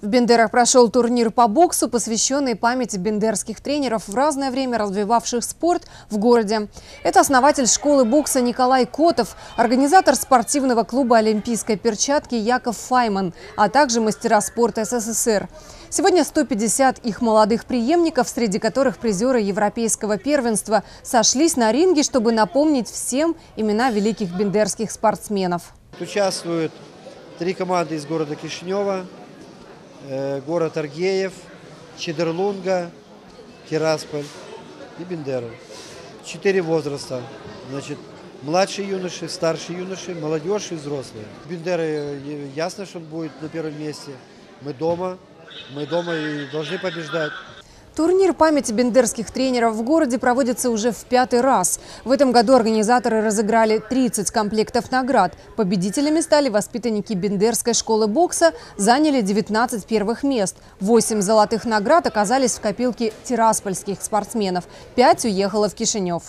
В Бендерах прошел турнир по боксу, посвященный памяти бендерских тренеров в разное время развивавших спорт в городе. Это основатель школы бокса Николай Котов, организатор спортивного клуба «Олимпийской перчатки» Яков Файман, а также мастера спорта СССР. Сегодня 150 их молодых преемников, среди которых призеры европейского первенства, сошлись на ринге, чтобы напомнить всем имена великих бендерских спортсменов. Участвуют три команды из города Кишинева, город Аргеев, Чедерлунга, Тирасполь и Бендеру. Четыре возраста. Значит, младшие юноши, старшие юноши, молодежь и взрослые. Бендеры, э, ясно, что он будет на первом месте. Мы дома, мы дома и должны побеждать. Турнир памяти бендерских тренеров в городе проводится уже в пятый раз. В этом году организаторы разыграли 30 комплектов наград. Победителями стали воспитанники Бендерской школы бокса, заняли 19 первых мест. 8 золотых наград оказались в копилке тираспольских спортсменов. 5 уехало в Кишинев.